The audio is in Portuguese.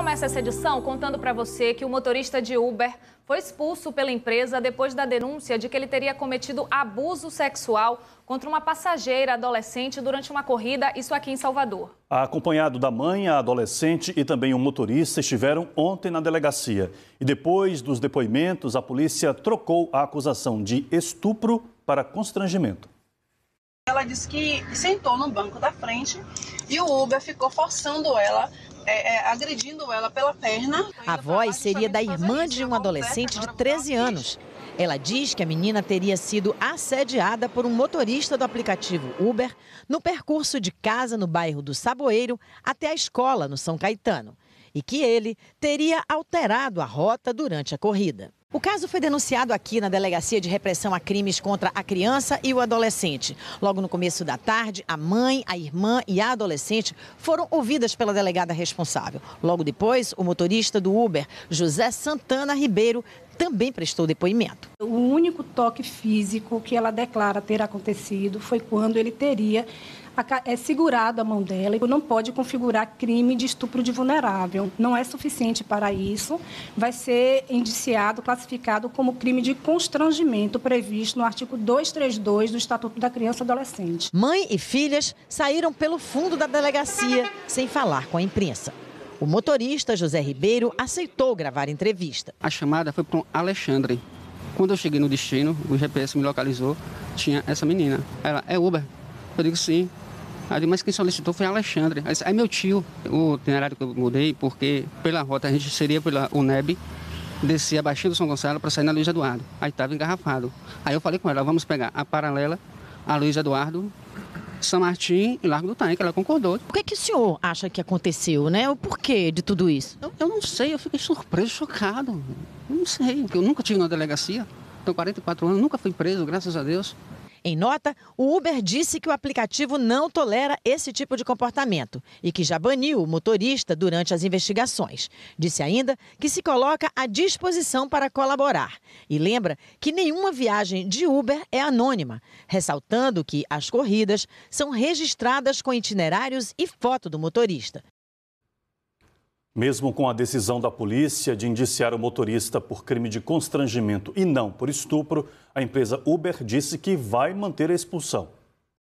começa essa edição contando para você que o motorista de Uber foi expulso pela empresa depois da denúncia de que ele teria cometido abuso sexual contra uma passageira adolescente durante uma corrida, isso aqui em Salvador. Acompanhado da mãe, a adolescente e também um motorista estiveram ontem na delegacia. E depois dos depoimentos, a polícia trocou a acusação de estupro para constrangimento. Ela disse que sentou no banco da frente e o Uber ficou forçando ela é, é, agredindo ela pela perna. A voz seria da irmã de um adolescente de 13 anos. Ela diz que a menina teria sido assediada por um motorista do aplicativo Uber no percurso de casa no bairro do Saboeiro até a escola no São Caetano e que ele teria alterado a rota durante a corrida. O caso foi denunciado aqui na Delegacia de Repressão a Crimes contra a Criança e o Adolescente. Logo no começo da tarde, a mãe, a irmã e a adolescente foram ouvidas pela delegada responsável. Logo depois, o motorista do Uber, José Santana Ribeiro, também prestou depoimento. O único toque físico que ela declara ter acontecido foi quando ele teria é segurado a mão dela e não pode configurar crime de estupro de vulnerável. Não é suficiente para isso. Vai ser indiciado, classificado como crime de constrangimento previsto no artigo 232 do Estatuto da Criança e Adolescente. Mãe e filhas saíram pelo fundo da delegacia sem falar com a imprensa. O motorista José Ribeiro aceitou gravar a entrevista. A chamada foi para o Alexandre. Quando eu cheguei no destino, o GPS me localizou, tinha essa menina. Ela, é Uber? Eu digo sim. Aí, mas quem solicitou foi Alexandre. Aí, aí meu tio, o itinerário que eu mudei, porque pela rota a gente seria pela UNEB, descia a Baixinha do São Gonçalo para sair na Luiz Eduardo. Aí estava engarrafado. Aí eu falei com ela, vamos pegar a paralela, a Luiz Eduardo, São Martim e Largo do Tanque. Ela concordou. O que, é que o senhor acha que aconteceu, né? O porquê de tudo isso? Eu, eu não sei, eu fiquei surpreso, chocado. Eu não sei, porque eu nunca tive na delegacia. Tenho 44 anos, nunca fui preso, graças a Deus. Em nota, o Uber disse que o aplicativo não tolera esse tipo de comportamento e que já baniu o motorista durante as investigações. Disse ainda que se coloca à disposição para colaborar e lembra que nenhuma viagem de Uber é anônima, ressaltando que as corridas são registradas com itinerários e foto do motorista. Mesmo com a decisão da polícia de indiciar o motorista por crime de constrangimento e não por estupro, a empresa Uber disse que vai manter a expulsão.